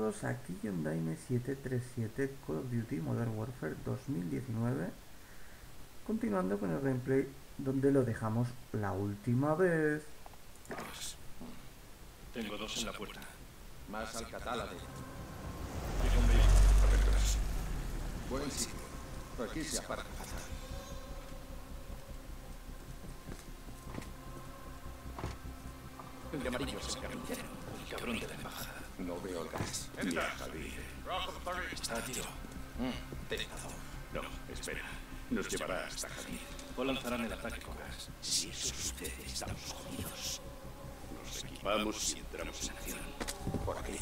todos aquí Hyundai M737 Call of Duty Modern Warfare 2019 continuando con el gameplay donde lo dejamos la última vez Dos. Tengo dos en la puerta. Más Alcatala de... ¿Y dónde? Aperturas. Buen sitio. Aquí se aparta. El de amarillo es el carnicero. El cabrón de la embajada. No veo el gas. Ya sabía. Está a tiro. Tentador. No, espera. Nos llevará hasta Jadid. O lanzarán el ataque con gas. Si eso sucede, estamos jodidos. Nos equipamos y entramos en acción. Por aquí.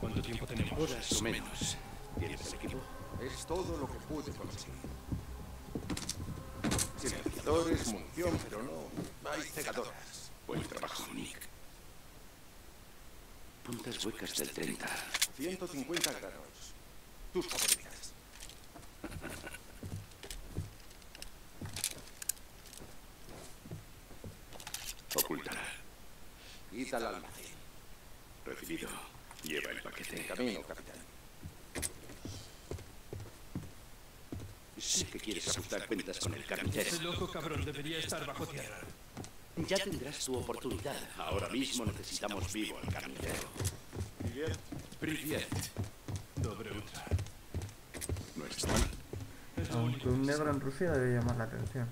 ¿Cuánto tiempo tenemos? Horas o menos. ¿Tienes el equipo? Es todo lo que pude conseguir. Silenciadores, munición, pero no hay cegadoras. Buen trabajo, Nick. Puntas huecas del 30. 150 grados. Tus favoritas. Ocultará. Quita el almacén. Recibido. Lleva el En paquete. camino, capitán. Sé que quieres ajustar cuentas con el carnicero. Ese loco cabrón debería estar bajo tierra. Ya tendrás tu oportunidad. Ahora mismo necesitamos vivo al carnicero. Privet. Dobre utra. No está mal. Aunque un negro en Rusia debe llamar la atención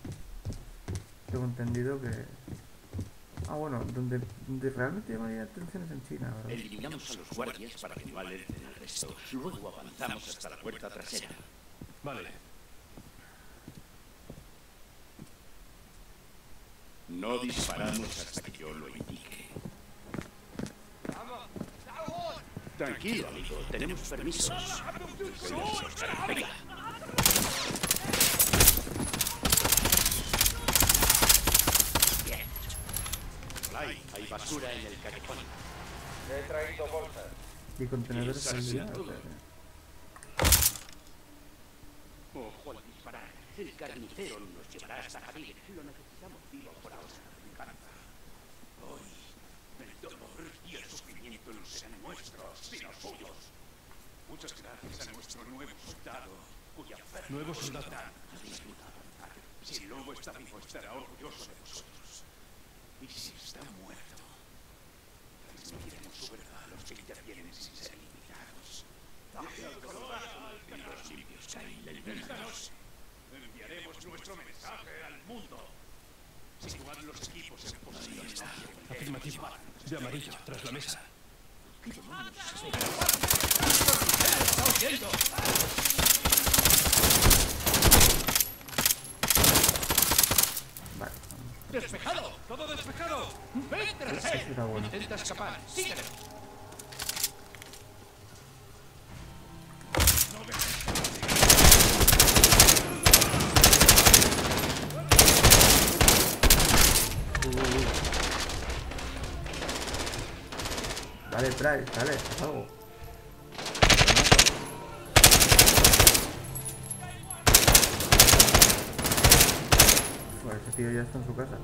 tengo entendido que ah bueno donde, donde realmente llamaría la atención es en China ¿verdad? Eliminamos a los guardias para que no alerten el resto. Luego avanzamos hasta la puerta trasera. Vale. No disparamos hasta que yo lo indique. Tranquilo, amigo. Tenemos permisos. Venga. Bien. Hay basura en el callejón. He traído bolsas. y contenedores Piensa al día, sin o duda. sea, Ojo al disparar. El carnicero nos llevará hasta Javier. Lo necesitamos vivo por ahora. Me encanta. Hoy, el dolor y el sufrimiento no serán nuestros, sino suyos. Muchas gracias a nuestro nuevo soldado, cuya fe Nuevo soldado. Si el lobo está vivo, estará orgulloso de vosotros. Y si está muerto, transmitiremos su verdad a los que ya vienen sin ser eliminados. Y los limpios caen eliminados. Mensaje al mundo. Situad los equipos en posición. Afirmativo. De amarillo, tras la mesa. vale vamos. ¡Despejado! ¡Todo despejado! ¡Ven tras Ese era bueno Intenta escapar. Síguelo. Dale, haz algo. Pues ese tío ya está en su casa.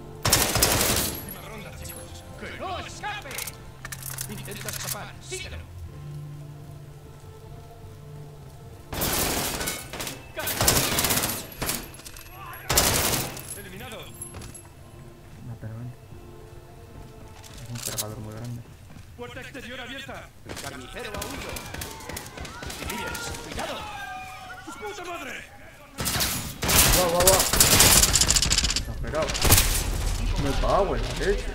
Última ronda, chicos. ¡Que no escape! Intenta escapar. Síguelo. Puerta exterior abierta. El carnicero ha huido. Civiles, cuidado. ¡Su puta madre! ¡Guau, guau, guau! Exagerado. Me cago en la leche.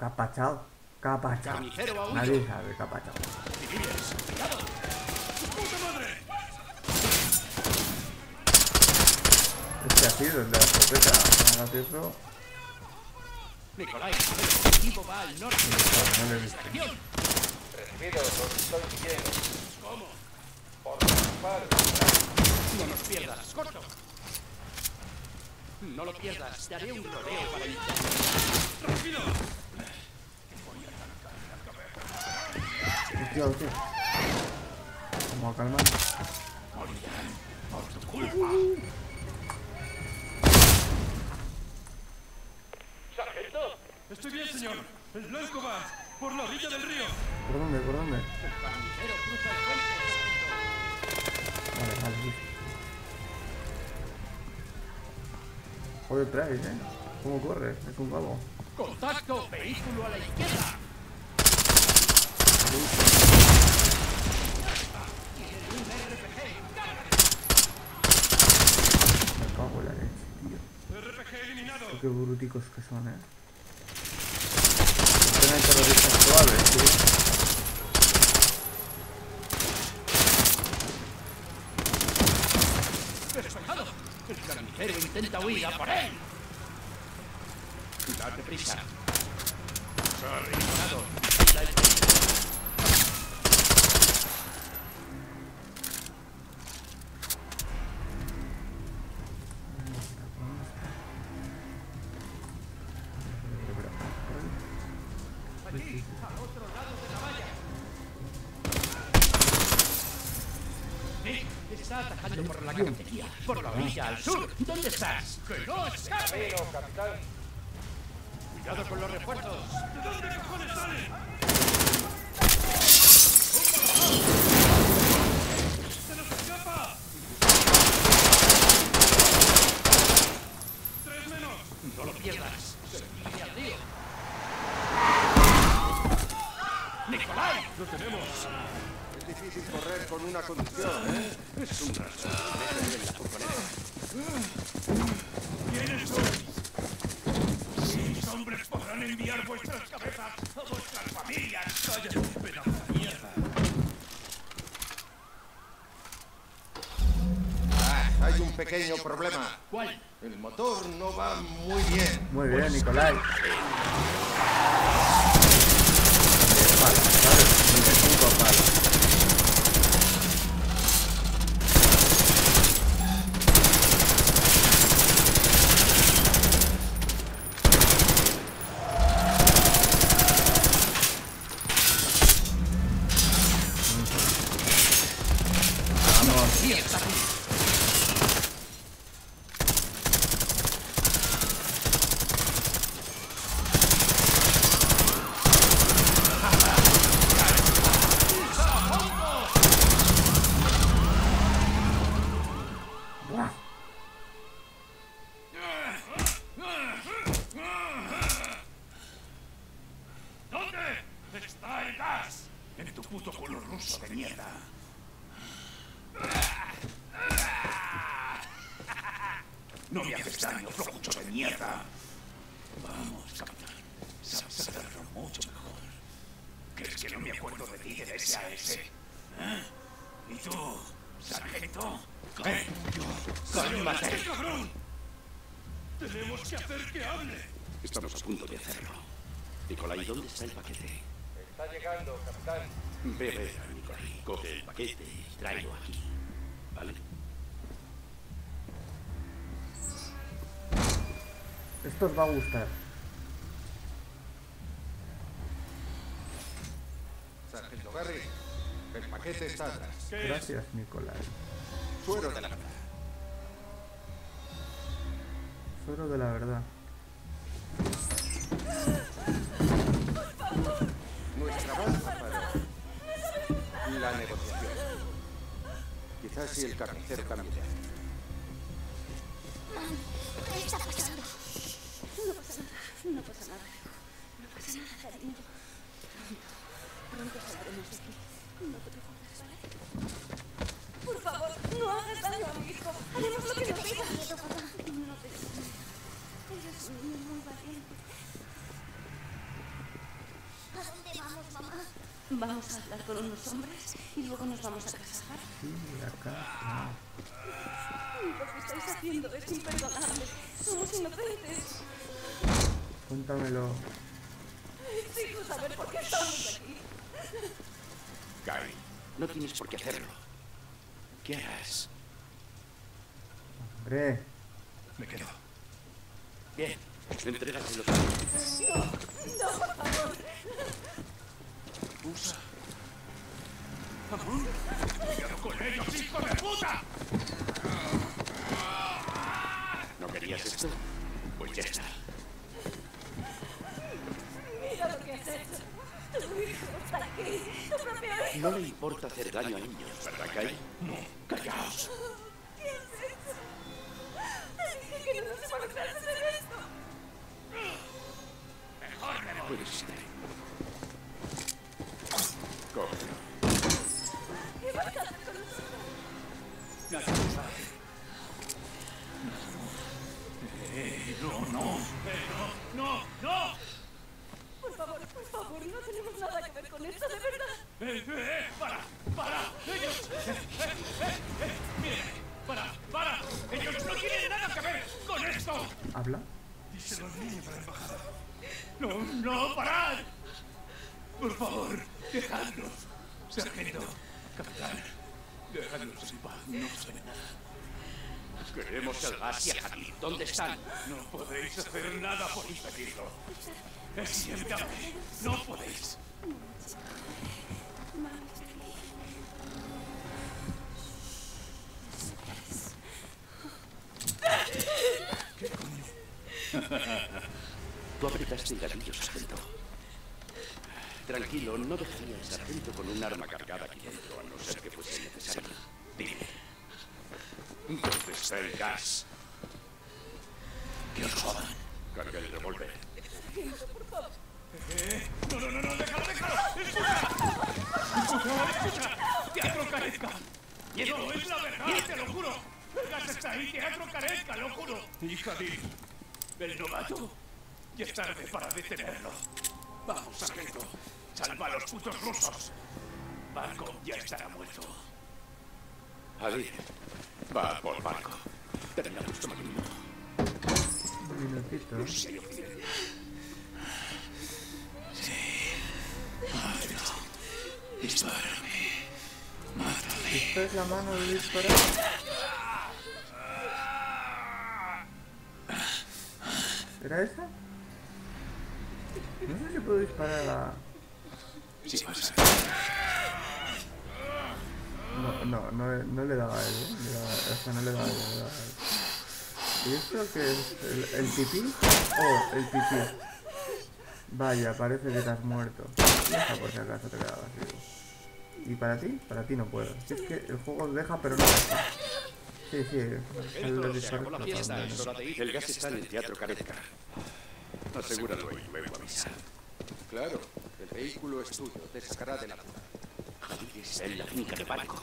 Capachao. Capachao. Nadie sabe capachao. Civiles, cuidado. ¡Su puta madre! Este ha sido el de la escopeta. gracioso. Nicolai, el objetivo va al norte. Claro, no le he visto. Recibido, los estoy siguiendo. ¿Cómo? Por disparo. No nos pierdas, corto. No lo pierdas, daré un rodeo para ir. ¡Rápido! Hostia, hostia. Vamos a calmar. Por tu culpa. Estoy bien, señor. ¡El blanco va! ¡Por la orilla del río! ¿Por dónde? ¿Por dónde? El carnicero cruza el puente, Vale, vale. Joder, traes, ¿eh? ¿Cómo corre? Es un pavo. ¡Contacto! ¡Vehículo a la izquierda! Me cago en la leche, tío. RPG eliminado. Qué bruticos que son, ¿eh? Tienen terroristas tío. ¡Despejado! El carnicero intenta huir a por él. Date prisa. Eliminado. La cafetería, por la orilla al sur. ¿Dónde estás? ¡Que no escape! Va a gustar. Sargento Garry, el paquete está atrás. Gracias, Nicolai. Suero de la verdad. Suero de la verdad. Nuestra baza para la negociación. Quizás si el carnicero cambie de actitud. ¿Qué está pasando? No pasa nada, no pasa nada. No pasa nada, cariño. Pronto, pronto saldremos de aquí. No te preocupes, ¿vale? Por favor, no hagas daño a mi hijo. Haremos lo que nos digas. No te. Eres un niño muy valiente. ¿A dónde vamos, mamá? Vamos a hablar con unos hombres y luego nos vamos a casar. Sí, acá. Lo que estáis haciendo es imperdonable. Somos inocentes. Cuéntamelo. Exijo saber por qué estamos aquí. No tienes por qué hacerlo. ¿Qué harás? Hombre, Me quedo. Bien, entrégaselo. Usa. ¡Amón! ¡Cuidado con ellos, hijo de puta! ¿No querías esto? Pues ya está. Mira lo que Aquí, tu propio hijo. No le importa hacer daño a niños, ¿verdad, Kai? No, callaos. ¿Qué es eso? Que no nos involucrases en esto. Mejor me voy. Puedes irte. Cógelo. ¿Qué vas a hacer con nosotros? Nadie lo sabe. Eh, no, no. Eh, no, no, no. Por favor, no tenemos nada que ver con esto, de verdad. Eh, eh, para, para. Ellos. Eh, eh, eh, eh. Para, para. Ellos no tienen nada que ver con esto. ¿Habla? Díselo al niño de la embajada. No, no, parad. Por favor, dejadlos. Sargento, capitán, dejadlos en paz. No saben nada. Queremos el gas y a Javi. ¿Dónde están? No podéis hacer nada por impedirlo. Es inevitable. No podéis. Tú apretaste el gatillo, sargento. Tranquilo, no dejaría al sargento con un arma cargada aquí dentro, a no ser que fuese necesario. Dime. ¿Dónde está el gas? Que os jodan. Carga el revólver. Eh, no, no, no, no, déjalo, déjalo. Escucha. Escucha, escucha. Teatro Carezca. No, es la verdad, te lo juro. Gas está ahí, Teatro Carezca, lo juro. Hija de... El novato. Ya es tarde para detenerlo. Vamos, sargento. Salva a los putos rusos. Barco ya estará muerto. Ali, va por barco. Termina justo maligno. Un minutito. Sí, oficial. Dispárame. Mátame. ¿Esta es la mano de disparar? ¿Era esa? No sé si puedo disparar a... Si vas a... No, no, no, no le daba a él, ¿eh? Le daba- o sea, no le daba a él, le daba a él. ¿Y esto qué es? ¿El, el pipí? Oh, el pipí. Vaya, parece que te has muerto. Deja por si acaso te quedabas vivo. ¿Y para ti? Para ti no puedo. Si es que el juego deja, pero no deja. Sí, sí. El gas está en el teatro Carezca. Asegúralo y luego avisa. Claro, el vehículo es tuyo, te sacará de la duda. Javi está en la finca de barco.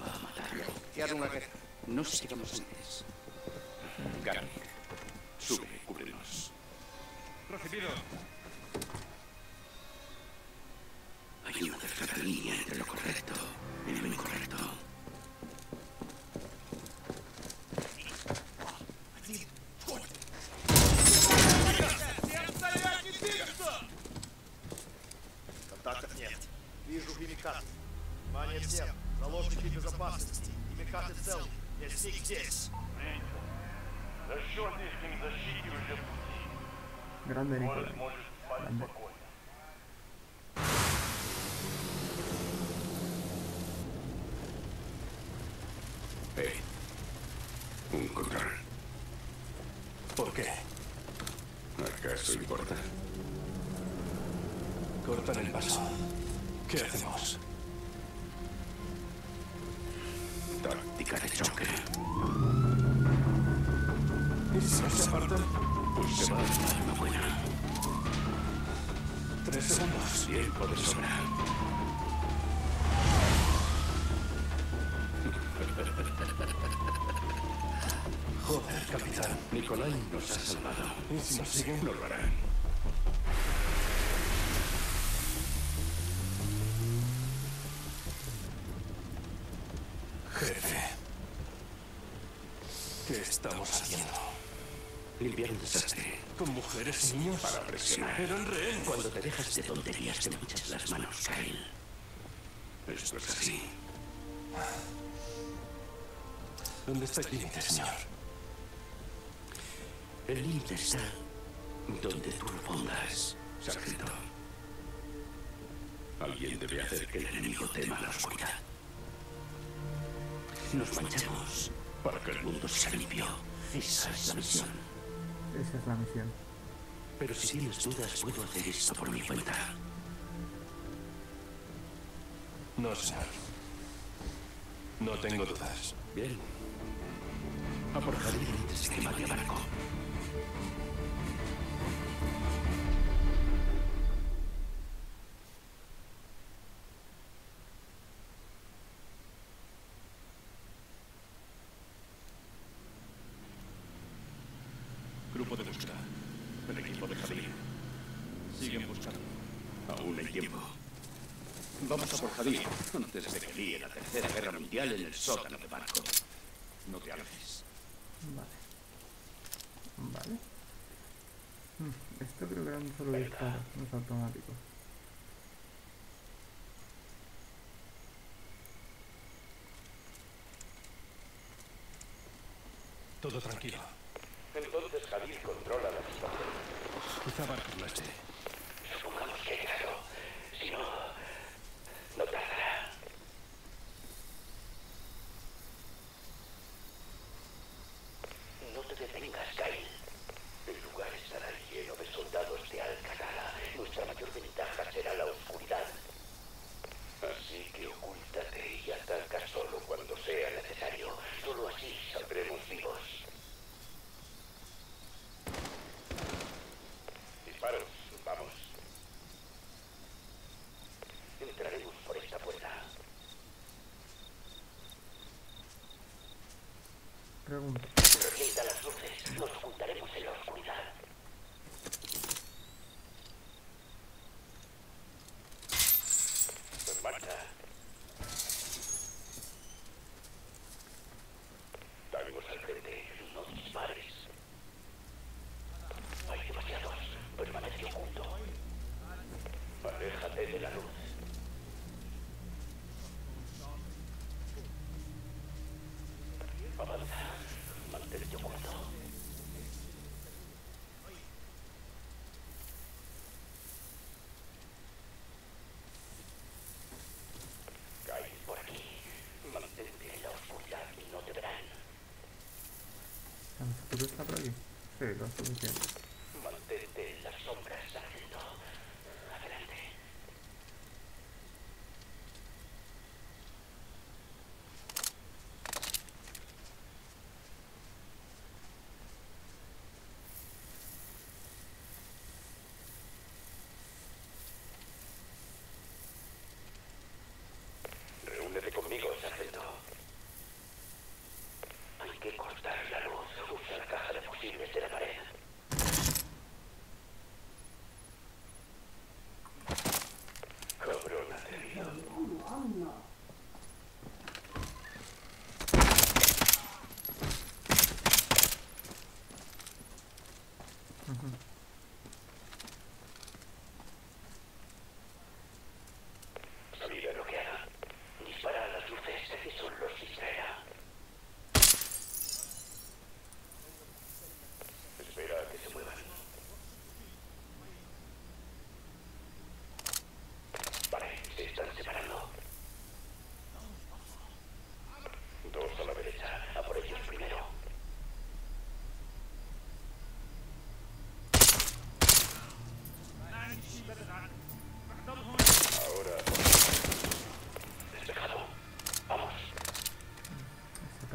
Va a matarlo. Iniciar una guerra. No sigamos antes. Garnick, sube, cúbrenos. Recibido. Hay una delgada línea entre lo correcto y lo incorrecto. Контактов нет. Вижу химикаты. Внимание всем. Заложники безопасности. Химикаты целы. Лесник здесь. Расчет лишней защите уже в пути. Grande Может, Nicolai. можешь Hey. Un control. ¿Por qué? ¿Acaso importa? Cortan el paso. ¿Qué hacemos? Táctica de choque. ¿Y pues se aparta? Tres segundos. Tiempo de sobra. Joder, capitán. Nicolai nos ha salvado. ¿Y si nos siguen? No lo harán. Jefe. ¿Qué estamos haciendo? Limpiar un desastre. ¿Con mujeres y niños? Para presionar. Eran rehenes. Cuando te dejas de tonterías te manchas las manos, Kyle. Esto es así. ¿Dónde está el límite, señor? El límite está donde tú lo pongas, sargento. Alguien debe hacer que el enemigo tema la oscuridad. Nos manchamos para que el mundo sea limpio. Esa es la misión. Esa es la misión. Pero si tienes dudas, puedo hacer esto por mi cuenta. No, señor. No tengo dudas. Bien. A por de que mate. Todo tranquilo. Entonces Javier controla la situación. Quizá este. Okay.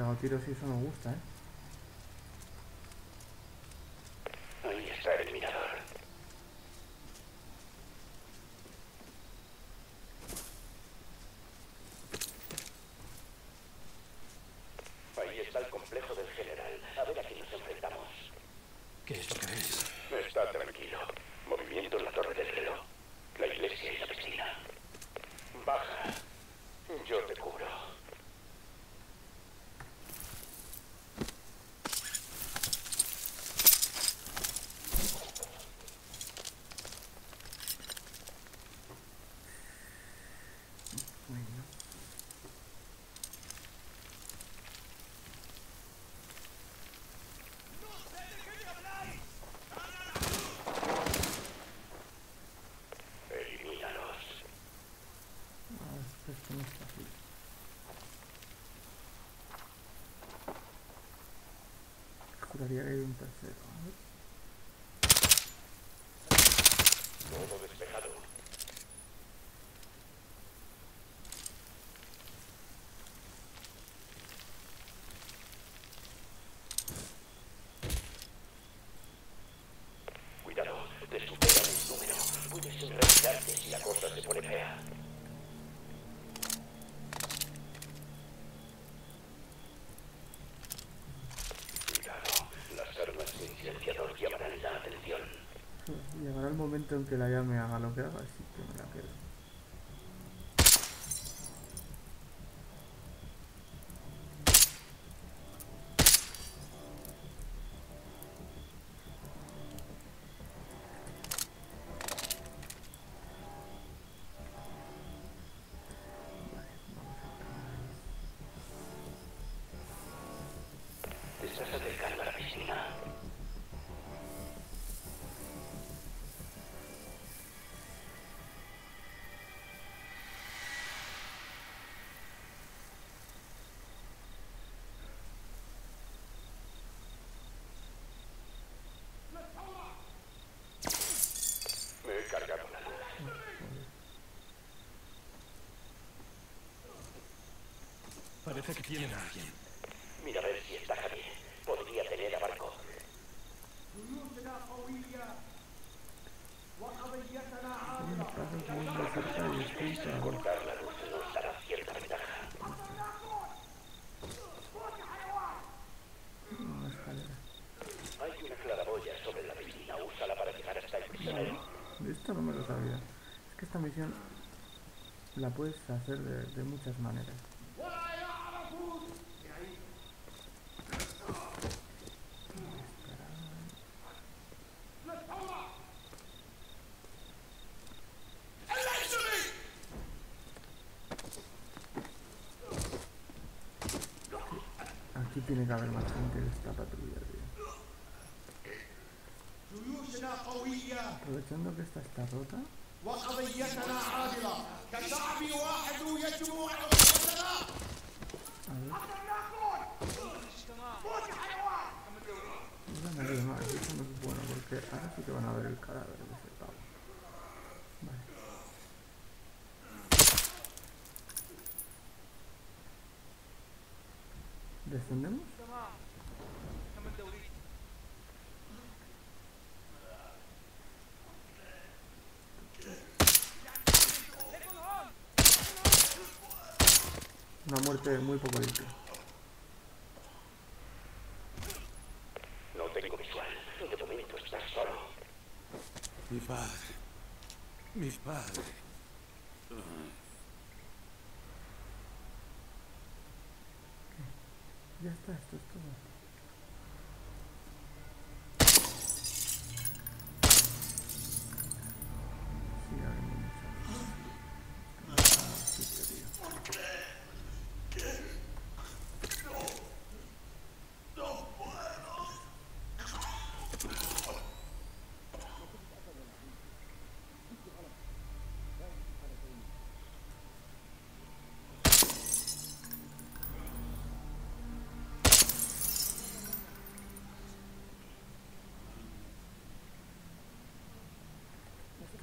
pegado tiros y eso no gusta, ¿eh? Ahí está el mirador. Ahí está el complejo del general. です。Que la llame haga lo que haga, así que Parece que tienen a alguien. Mira a ver si está Javier. Podría tener a Barco. Cortar la luz nos dará cierta ventaja. Hay una claraboya sobre la piscina. Úsala para llegar hasta el prisionero. Esto no me lo sabía. Es que esta misión la puedes hacer de, de muchas maneras. aprovechando que esta está rota. Ahora sí que van a ver el cadáver de ese pavo. ¿Descendemos? Una muerte muy poco limpia. No tengo visual. De momento estás solo. Mi padre. Mi padre. Ya está, esto es todo.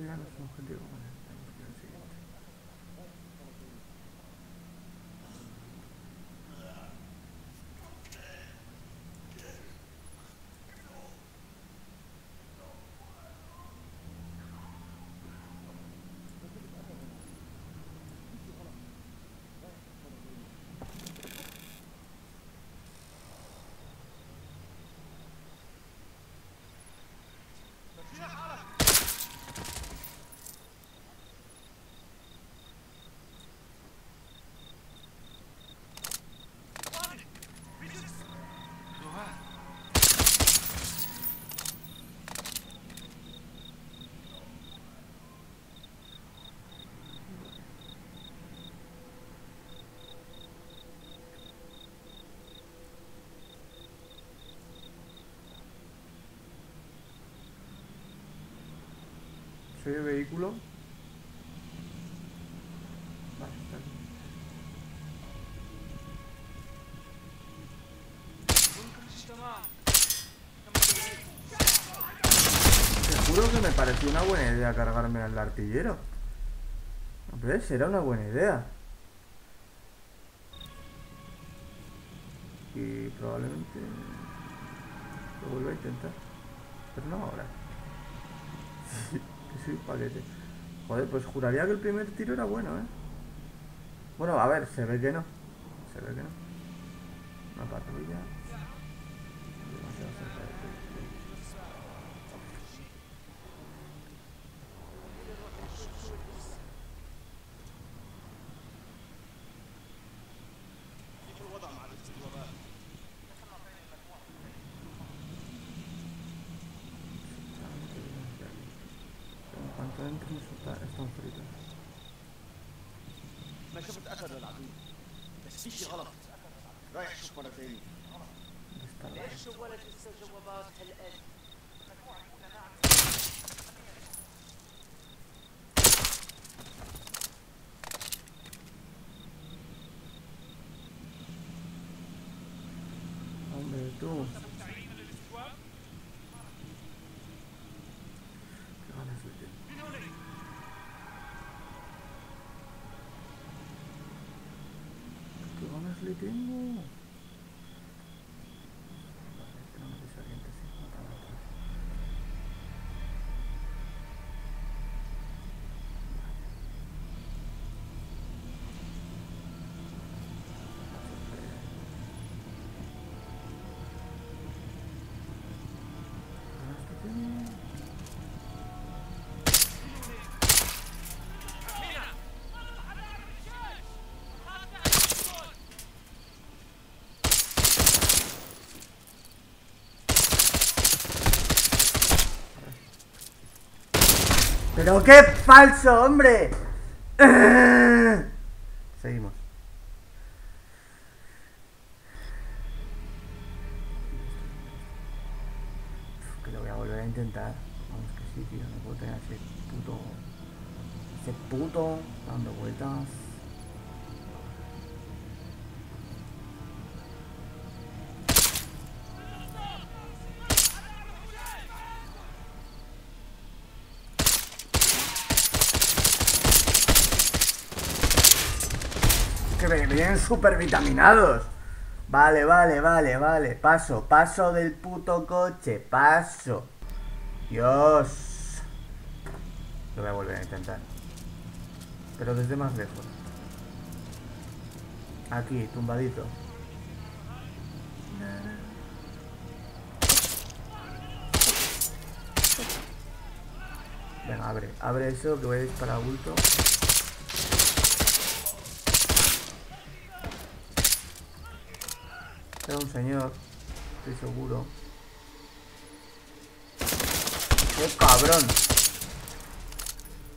Esto ya no es un objetivo. Vale, tenemos que ir al siguiente. Soy de vehículo. Vale, está aquí. Te juro que me pareció una buena idea cargarme al artillero. ¿Ves? Era una buena idea. Y probablemente lo vuelva a intentar. Pero no ahora. soy paquete. Joder, pues juraría que el primer tiro era bueno, ¿eh? Bueno, a ver, se ve que no. Se ve que no. Una patrulla. Qué ganas le tengo. Pero qué falso, hombre. Seguimos. Que lo voy a volver a intentar. Vamos que sí, tío. No puedo tener ese puto. Ese puto Que me vienen super vitaminados. Vale, vale, vale, vale. Paso, paso del puto coche. Paso. Dios. Lo voy a volver a intentar. Pero desde más lejos. Aquí, tumbadito. Venga, abre. Abre eso que voy a disparar a bulto. Era un señor, estoy seguro. ¡Qué cabrón!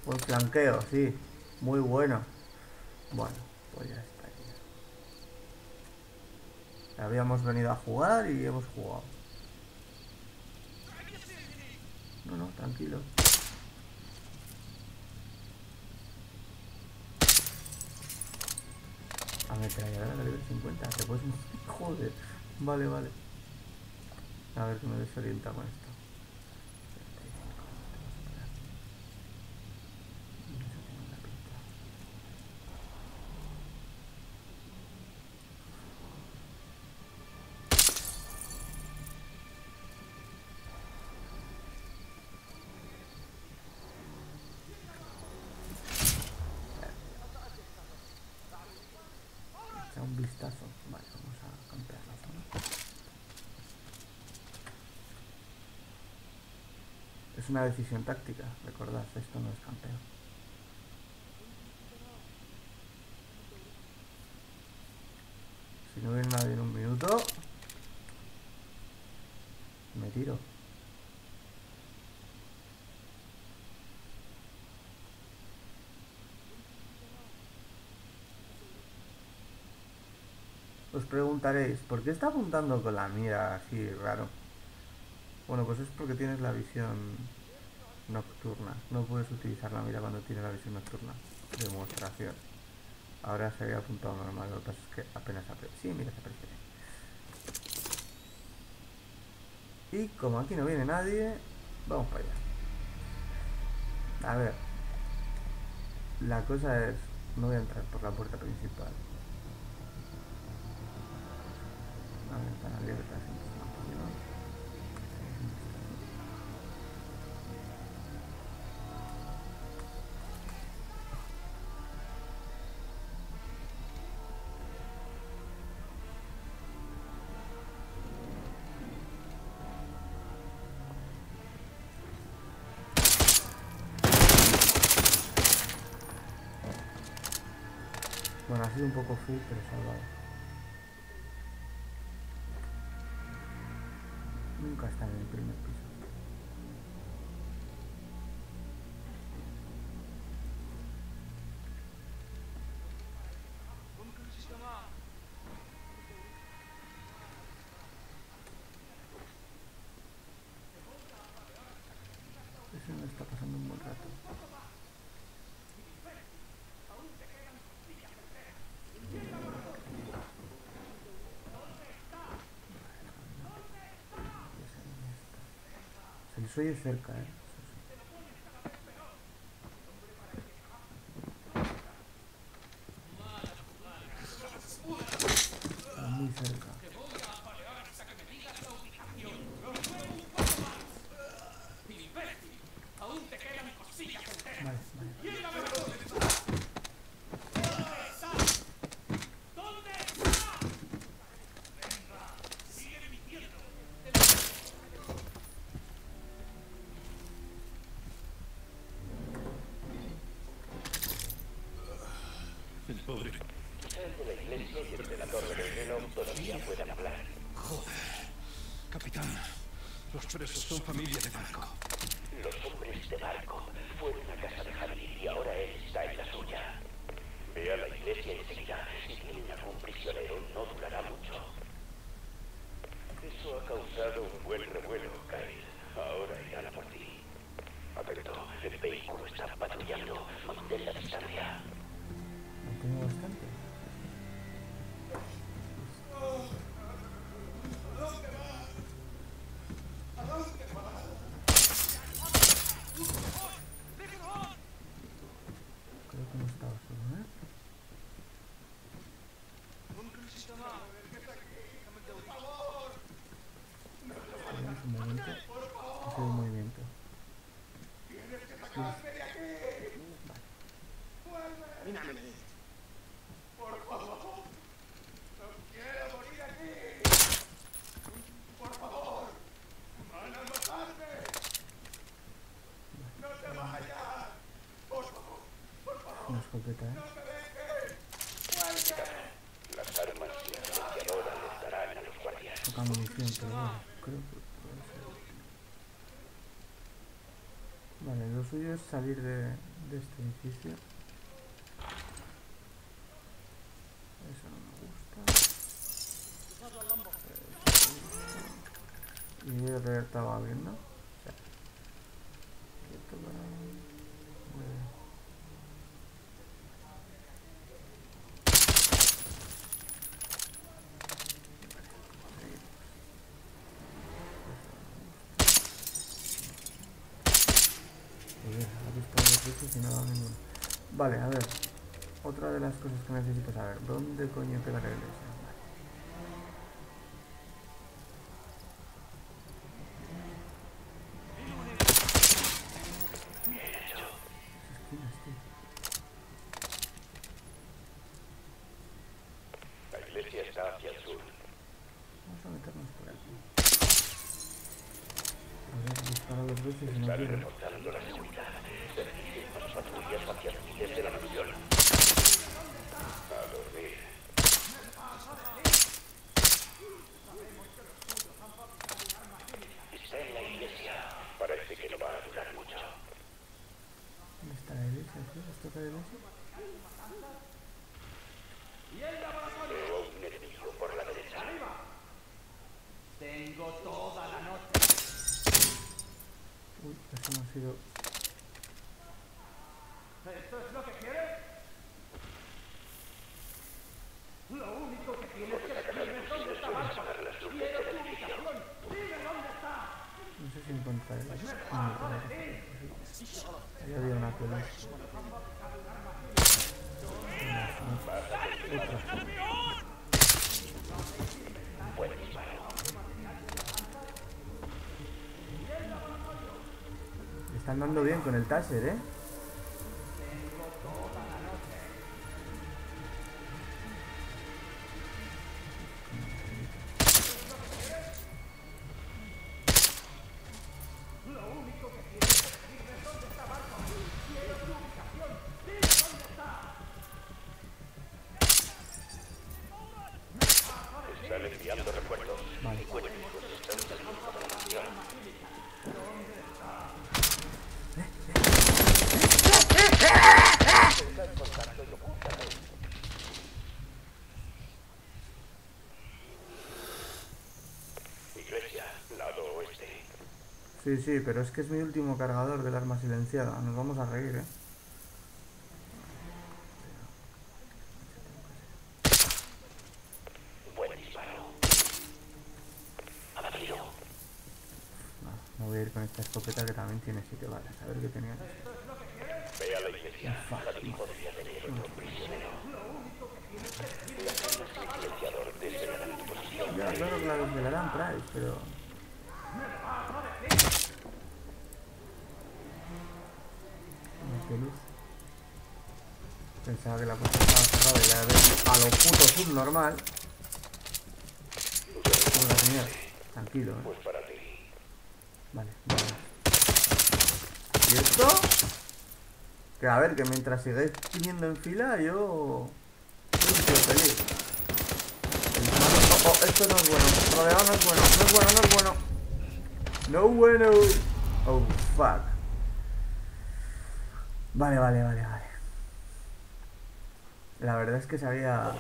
Buen flanqueo, sí. Muy bueno. Bueno, pues ya está. Habíamos venido a jugar y hemos jugado. No, no, tranquilo. Ametralladora calibre 50. Te puedes... Joder. Vale, vale. A ver que me desorienta con esto. 35, espera. Eso tiene una pinta. Echa un Vale, vamos a campear la zona. Es una decisión táctica, recordad, esto no es campeo. Si no viene nadie en un minuto, me tiro. Preguntaréis, ¿por qué está apuntando con la mira así raro? Bueno, pues es porque tienes la visión nocturna. No puedes utilizar la mira cuando tienes la visión nocturna. Demostración. Ahora se había apuntado normal, lo que pasa es que apenas aparece. Sí, mira, se aparece. Y como aquí no viene nadie, vamos para allá. A ver. La cosa es, no voy a entrar por la puerta principal. Pues, pues, bueno, ha sido un poco full, pero salvado. el primer piso. Eso me está pasando un buen rato. दूसरा ये सर है ahorita. ¿eh? Las armas ahora les darán a los guardias. Poca munición, pero bueno, creo que... Vale, lo suyo es salir de, este edificio. Eso no me gusta. Eh, y voy a tener estaba viendo. Vale, a ver. Otra de las cosas que necesito saber. ¿Dónde coño queda la iglesia? Vamos a meternos por aquí. A ver, dispara dos veces y no quiero. andando bien con el taller, ¿eh? Sí, sí, pero es que es mi último cargador del arma silenciada. Nos vamos a reír, ¿eh? Buen disparo. No, no voy a ir con esta escopeta que también tiene 7 balas. A ver qué tenía. Ve a la iglesia. Fuck. Allí podría tener otro prisionero. Las armas y silenciador desvelarán tu posición. Ya, claro que la desvelarán Price, pero... Mira qué luz. Pensaba que la puerta estaba cerrada y la de a lo puto subnormal. Hola, señor. Tranquilo, eh. Pues para ti. Vale, vale. ¿Y esto? Que a ver, que mientras sigáis viniendo en fila, yo... Un tío feliz. Oh, oh, esto no es bueno. Rodeado no es bueno. No es bueno, no es bueno. No bueno. Oh, fuck. Vale, vale, vale, vale. La verdad es que sabía...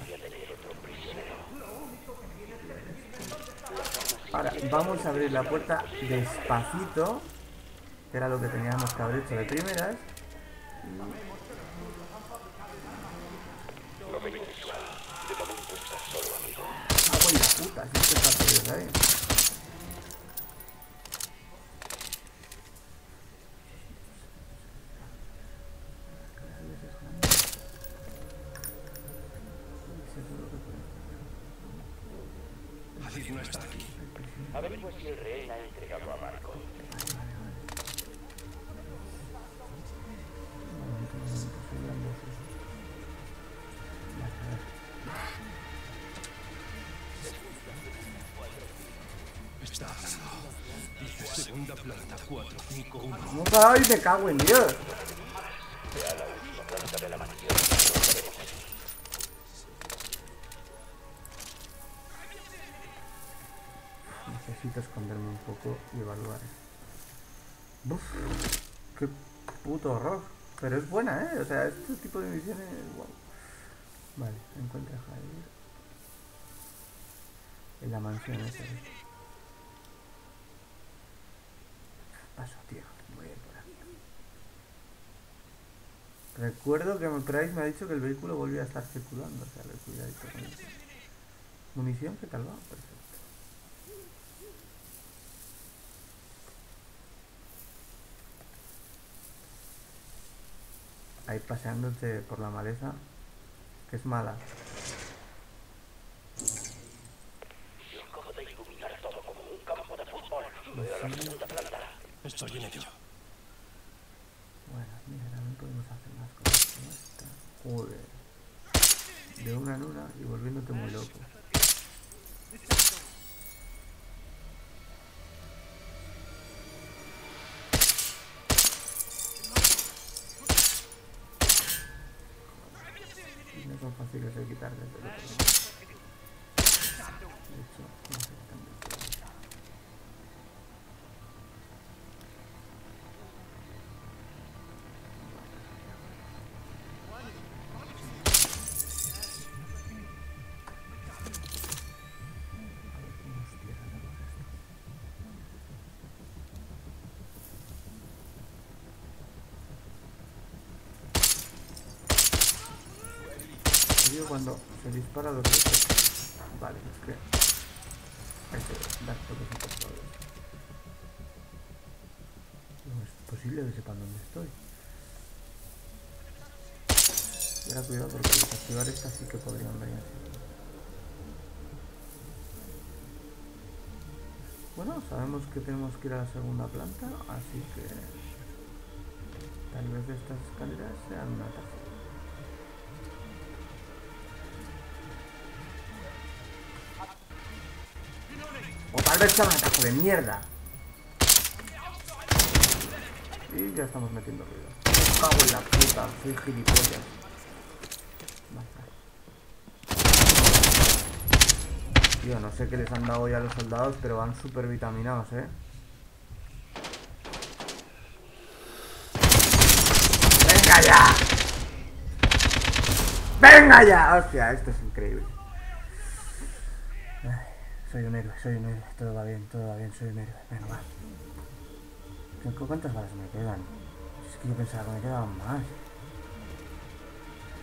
Ahora, vamos a abrir la puerta despacito. Que era lo que teníamos que haber hecho de primeras. Ah, la puta, si es que está perdido ahí. Aziz no está aquí. Averigua si el rehén ha entregado a Marco. Está hablando. Dice segunda planta 451. ¿Cómo para y me cago en Dios? Puto horror. Pero es buena, ¿eh? O sea, este tipo de misiones... Wow. Vale, encuentra a. En la mansión. Paso, tío. Voy a por aquí. Recuerdo que Price me ha dicho que el vehículo volvía a estar circulando. O sea, cuidadito con eso. ¿Munición? ¿Qué tal va? Ahí paseándote por la maleza, que es mala. Estoy en ello. Bueno, mira, también podemos hacer más cosas como esta. Joder. De una en una y volviéndote muy loco. Son fáciles de quitar desde luego. De hecho, Cuando se dispara dos veces. Vale, es que hay que dar toques todos. No es posible que sepan dónde estoy. Y ahora cuidado porque desactivar esta sí que podrían venir. Bueno, sabemos que tenemos que ir a la segunda planta, así que tal vez estas escaleras sean un atajo. Vez sea un atajo de mierda. Y ya estamos metiendo ruido. Cago en la puta, soy gilipollas. Vale. Tío, no sé qué les han dado ya a los soldados, pero van súper vitaminados, eh. ¡Venga ya! ¡Venga ya! Hostia, esto es increíble. Soy un héroe, soy un héroe. Todo va bien, todo va bien, soy un héroe. Venga, va. ¿Cuántas balas me quedan? Es que yo pensaba que me quedaban más.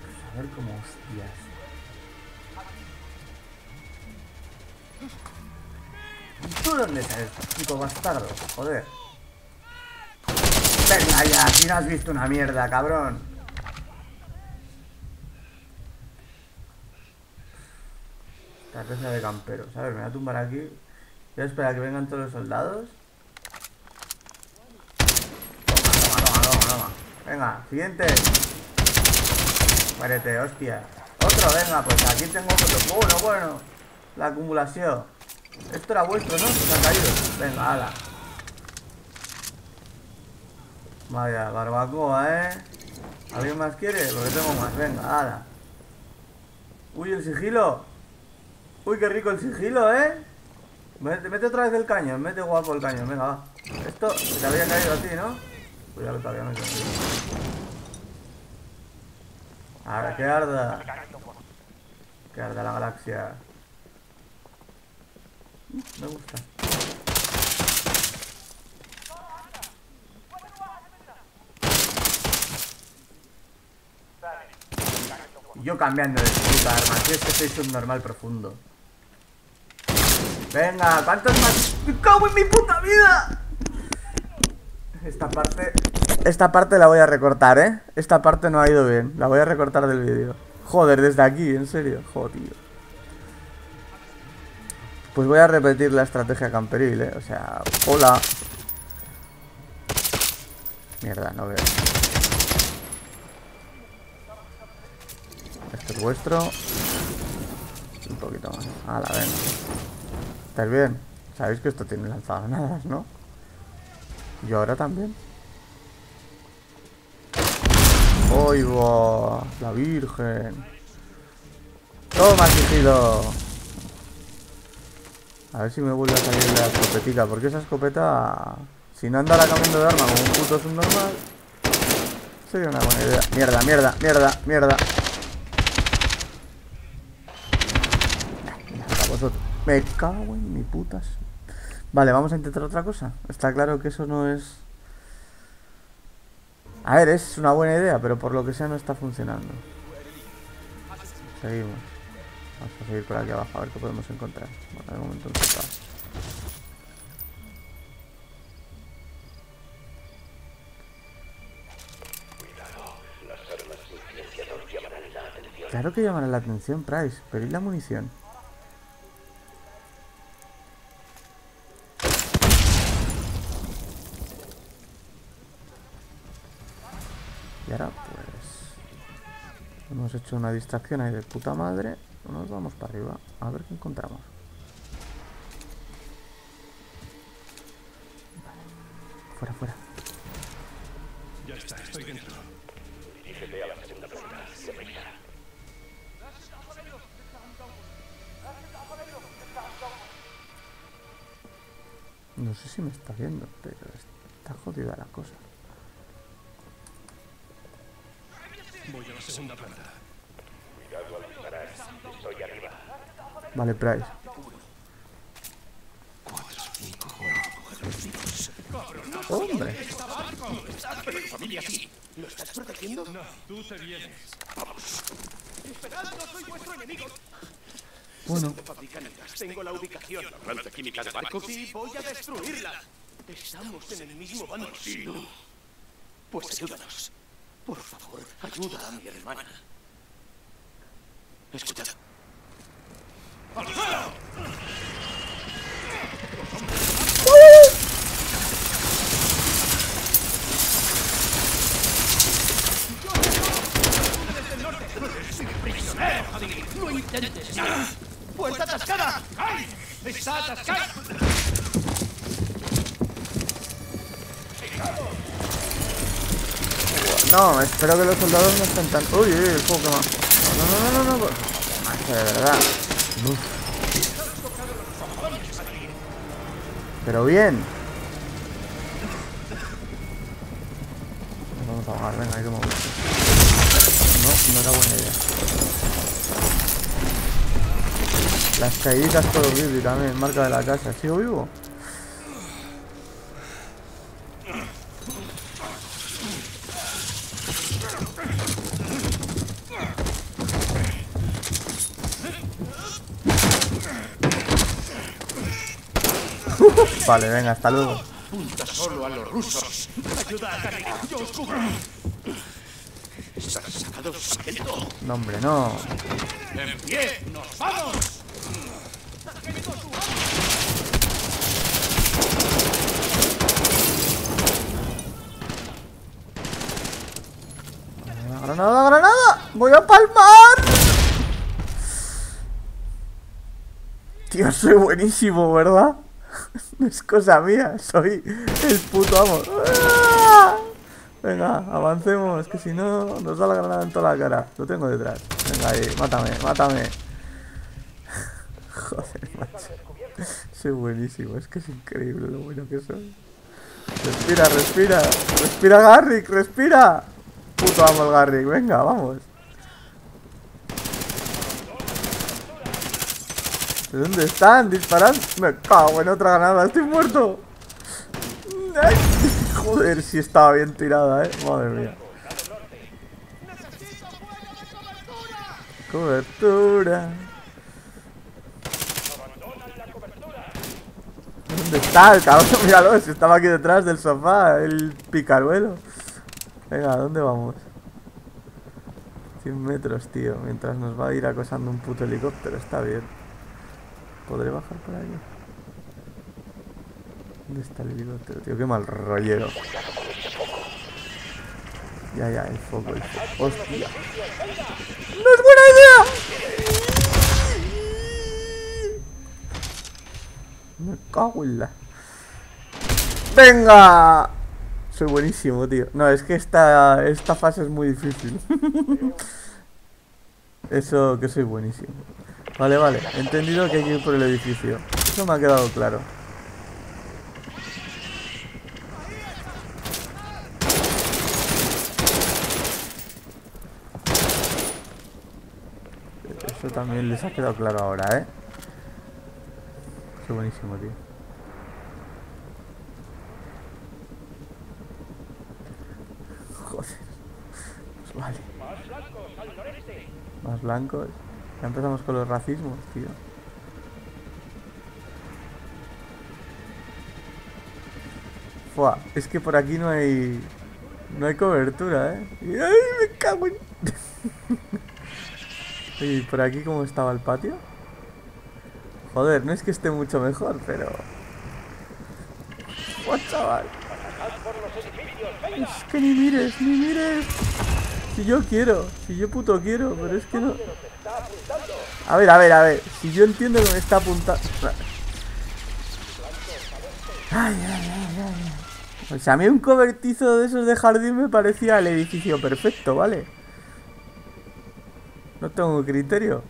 Pues a ver cómo hostias. ¿Tú dónde sales, puto bastardo? Joder. Venga ya, si no has visto una mierda, cabrón. Estrategia de campero. A ver, me voy a tumbar aquí. Voy a esperar que vengan todos los soldados. Toma, toma, toma, toma. Venga, siguiente. Muérete, hostia. Otro, venga, pues aquí tengo otro. Bueno, bueno. La acumulación. Esto era vuestro, ¿no? Se ha caído. Venga, ala. Vaya, barbacoa, ¿eh? ¿Alguien más quiere? Porque tengo más. Venga, ala. Uy, el sigilo. Uy, qué rico el sigilo, ¿eh? Mete, otra vez el cañón, mete guapo el cañón, venga, va. Esto te había caído a ti, ¿no? Cuidado que todavía he caído. Ahora que arda. Que arda la galaxia. Me gusta. Yo cambiando de puta arma, si es que soy subnormal profundo. Venga, ¿cuántos más? ¡Me cago en mi puta vida! Esta parte... Esta parte la voy a recortar, ¿eh? Esta parte no ha ido bien. La voy a recortar del vídeo. Joder, desde aquí, en serio. Joder. Pues voy a repetir la estrategia camperil, ¿eh? O sea, hola. Mierda, no veo. Esto es vuestro. Un poquito más. A la venga. ¿Estáis bien? Sabéis que esto tiene lanzagranadas, ¿no? Yo ahora también. ¡Oigo! La Virgen. ¡Toma, sigilo! A ver si me vuelve a salir la escopetica, porque esa escopeta... Si no andara cambiando de arma como un puto subnormal... Sería una buena idea. Mierda, mierda, mierda, mierda. A vosotros. Me cago en mi putas. Vale, vamos a intentar otra cosa. Está claro que eso no es... A ver, es una buena idea, pero por lo que sea no está funcionando. Seguimos. Vamos a seguir por aquí abajo a ver qué podemos encontrar. Bueno, de momento no está. Claro que llamará la atención, Price, pero ¿y la munición? Hemos hecho una distracción ahí de puta madre. Nos vamos para arriba a ver qué encontramos. Vale. Fuera, fuera. Ya está, estoy dentro. Dirígete a la segunda planta. Deprisa. No sé si me está viendo, pero está jodida la cosa. Voy a la segunda planta. Cuidado al disparar. Estoy arriba. Vale, Price. Hombre. Pero tu familia sí. ¿Lo estás protegiendo? No, tú te vienes. ¡Esperad, no soy vuestro enemigo! Bueno. Tengo la ubicación. La planta química de barcos. Sí, voy a destruirla. Estamos en el mismo bando. Sí, no. Pues ayúdanos. Por favor, ayuda a mi hermana. Escuchad. ¡No intentes! ¡Puerta atascada! ¡Ay! ¡Está no, espero que los soldados no estén tan... Uy, uy, fuego quema. No, no, no, no, no, no. Macho, de verdad. Uf. Pero bien. Nos Vamos a bajar, venga, hay que. No, no era buena idea. Las caíditas por Ghibli también, marca de la casa. ¿Sigo vivo? Vale, venga, hasta luego. Punta solo a los rusos. Ayuda a Garrick. Yo os cubro. ¿Estás sacado, sargento? No, hombre, no. ¡En pie! ¡Nos vamos! ¡Granada, granada! ¡Voy a palmar! Tío, soy buenísimo, ¿verdad? Es cosa mía, soy el puto amo. ¡Ah! Venga, avancemos, que si no nos da la granada en toda la cara. Lo tengo detrás. Venga ahí, mátame, mátame. Joder, macho. Soy buenísimo, es que es increíble lo bueno que soy. Respira, respira. Respira, Garrick, respira. Puto amo el Garrick, venga, vamos. ¿De dónde están? Disparan. Me cago en otra granada, estoy muerto. Joder, si estaba bien tirada, eh. Madre mía. Cobertura. ¿Dónde está el cabrón? Míralo, si estaba aquí detrás del sofá, el picaruelo. Venga, ¿dónde vamos? 100 metros, tío. Mientras nos va a ir acosando un puto helicóptero, está bien. ¿Podré bajar por aquí? ¿Dónde está el helicóptero, tío? Qué mal rollero. Ya, ya, el foco, el foco. ¡Hostia! ¡No es buena idea! Me cago en la... ¡Venga! Soy buenísimo, tío. No, es que esta, esta fase es muy difícil. Eso, que soy buenísimo. Vale, vale. He entendido que hay que ir por el edificio. Eso me ha quedado claro. Eso también les ha quedado claro ahora, ¿eh? Soy buenísimo, tío. Joder. Vale. Más blancos. Ya empezamos con los racismos, tío. Fua, es que por aquí no hay... No hay cobertura, ¿eh? ¡Ay, me cago en... ¿Y por aquí cómo estaba el patio? Joder, no es que esté mucho mejor, pero... ¡Fua, chaval! Es que ni mires, ni mires. Si yo quiero, si yo puto quiero, pero es que no... A ver, a ver, a ver. Si yo entiendo que me está apuntando... Ay, ay, ay, ay. O sea, a mí un cobertizo de esos de jardín me parecía el edificio perfecto, ¿vale? No tengo criterio.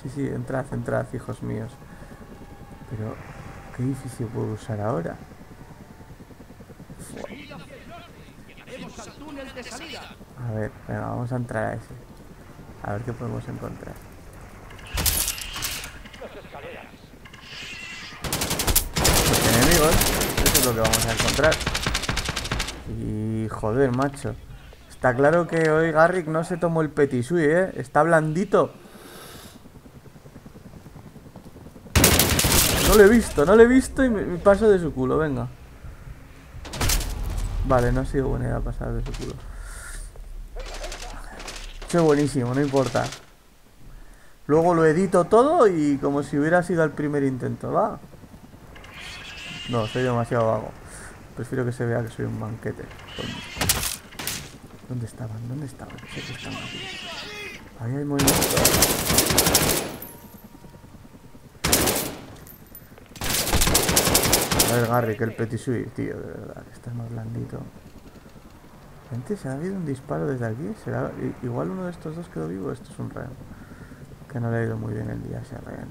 Sí, sí, entrad, entrad, hijos míos. Pero, ¿qué edificio puedo usar ahora? A ver, venga, vamos a entrar a ese. A ver qué podemos encontrar. Los enemigos, eso es lo que vamos a encontrar. Y joder, macho. Está claro que hoy Garrick no se tomó el petit suisse, ¿eh? Está blandito. No lo he visto, no lo he visto y me paso de su culo, venga. Vale, no ha sido buena idea pasar de su culo. Soy buenísimo, no importa. Luego lo edito todo y como si hubiera sido el primer intento, ¿va? No, soy demasiado vago. Prefiero que se vea que soy un banquete. ¿Dónde estaban? ¿Dónde estaban? Ahí hay movimiento. A ver, Garry, que el petit suisse, tío, de verdad, estás más blandito. Antes ha habido un disparo desde aquí. ¿Será igual uno de estos dos quedó vivo? Esto es un reo. Que no le ha ido muy bien el día a ese reo.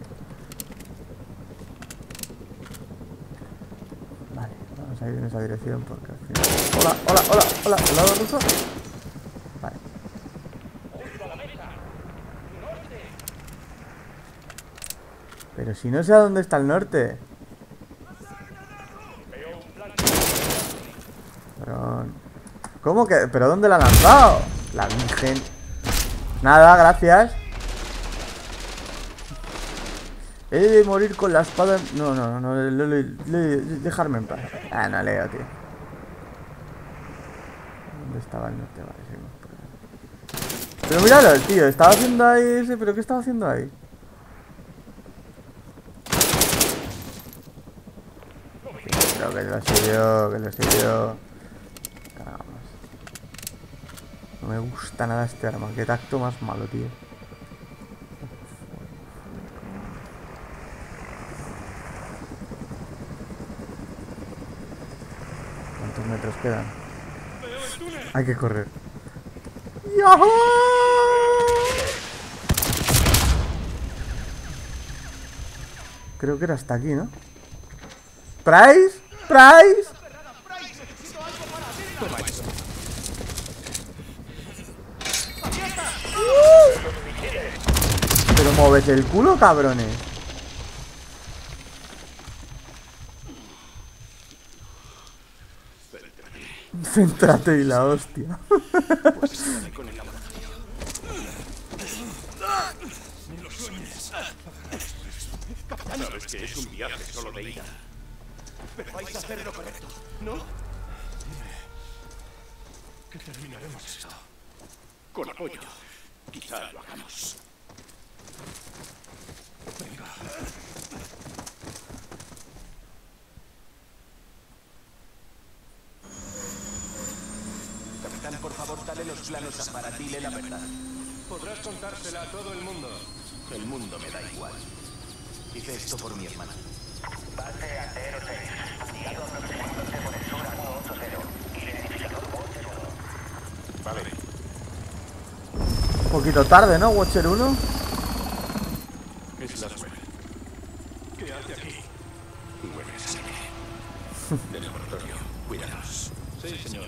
Vale, vamos a ir en esa dirección porque al final. ¡Hola, hola, hola! ¡Hola! ¿El lado ruso? Vale. Pero si no sé a dónde está el norte. Cabrón. ¿Cómo que? ¿Pero dónde la han lanzado? La virgen. Nada, gracias. He de morir con la espada. No, no, no, le- dejarme en paz. Ah, no leo, tío. ¿Dónde estaba el norte? Vale, seguimos por ahí. Pero míralo, tío, estaba haciendo ahí ese. ¿Pero qué estaba haciendo ahí? Creo que lo sé yo, que lo sé yo. Vamos. No me gusta nada este arma. Qué tacto más malo, tío. ¿Cuántos metros quedan? Hay que correr. ¡Yahoo! Creo que era hasta aquí, ¿no? ¿Price? ¿Price? Mueves el culo, cabrones. Céntrate y la hostia. Sabes que es un viaje solo de ida. Pero vais a hacer lo correcto, ¿no? Que terminaremos esto. Con apoyo. Quizá lo hagamos. Venga. Capitán, por favor, dale los planos a Farah. Dile la verdad. Podrás contársela a todo el mundo. El mundo me da igual. Hice esto por mi hermana. Base a 06. Llegado aproximándose por el sur a 180. Identificador Watcher 1. Vale. Un poquito tarde, ¿no? Watcher 1. Es la suerte. ¿Qué hace aquí? Huele a sangre. Del laboratorio. Cuídanos. Sí, señor.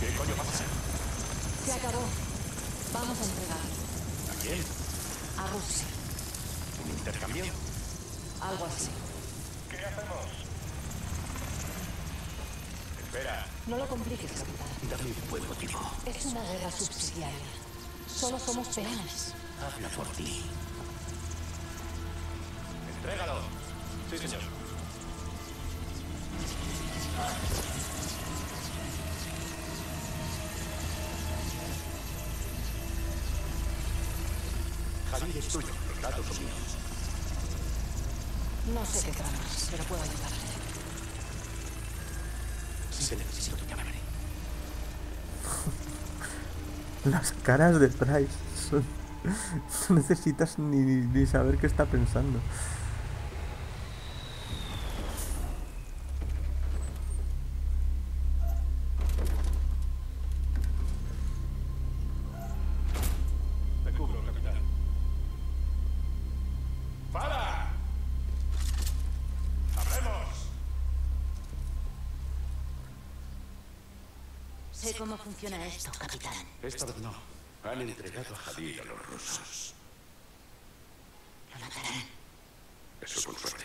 ¿Qué coño pasa? Se acabó. Vamos a entregar. ¿A quién? A Rusia. ¿Un intercambio? Algo así. ¿Qué hacemos? Espera. No lo compliques, capitán. Dame un buen motivo. Es una guerra subsidiaria. Solo somos peones. Habla por ti. Entrégalo. Sí, señor. Javier No sé qué tramas, pero puedo ayudarte. Si necesito, te llamaré. Las caras de Price son... No necesitas ni- ni saber qué está pensando. Funciona esto, capitán. Esta vez no. Han entregado a Jadir a los rusos. Lo matarán. Eso con suerte.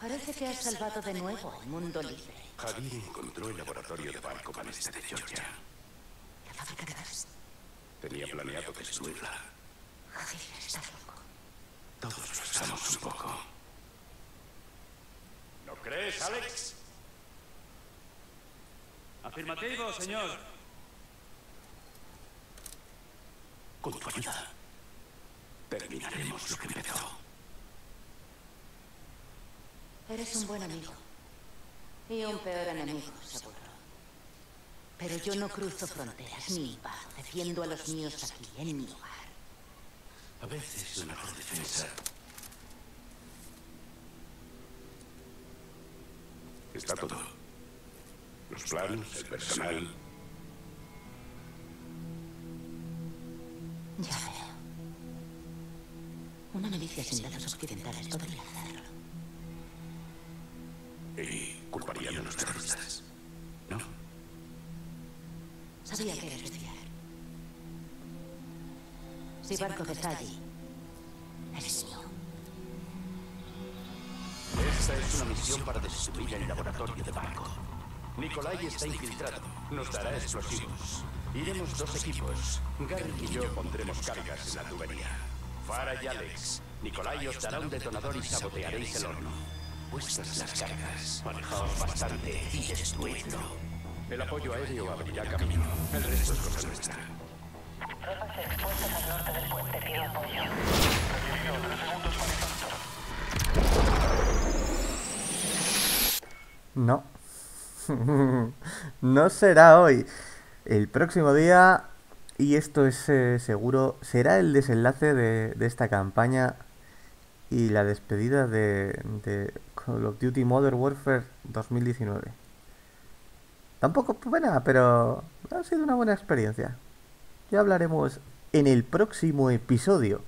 Parece que has salvado de nuevo al mundo libre. Jadir encontró el laboratorio de Balcoman este de Georgia. La fábrica de gas. Tenía planeado destruirla. Javier, estás loco. Todos lo estamos un poco. ¿No crees, Alex? Afirmativo, señor. Con tu ayuda, terminaremos lo que empezó. Eres un buen amigo. Y un peor enemigo, seguro. Pero yo no cruzo fronteras ni paz. Defiendo a los míos aquí, en mi hogar. A veces la mejor defensa está todo. Los planos, el personal. Ya veo. Una milicia sin datos occidentales podría hacerlo. Y culparían a los terroristas. ¿No? Sabía que eres de fiar. Si Barkov está allí, eres mío. Esta es una misión para destruir el laboratorio de Marco. Nikolai está infiltrado. Nos dará explosivos. Iremos dos equipos. Garrick y yo pondremos cargas en la tubería. Farah y Alex. Nikolai os dará un detonador y sabotearéis el horno. Puestas las cargas. Manejaos bastante y destruidlo. El apoyo aéreo abrirá camino. El resto es cosa nuestra. Tropas expuestas al norte del puente. Pido apoyo. No. no será hoy. El próximo día, y esto es eh, seguro, será el desenlace de, esta campaña y la despedida de, de Call of Duty Modern Warfare 2019. Tampoco buena, pero ha sido una buena experiencia. Ya hablaremos en el próximo episodio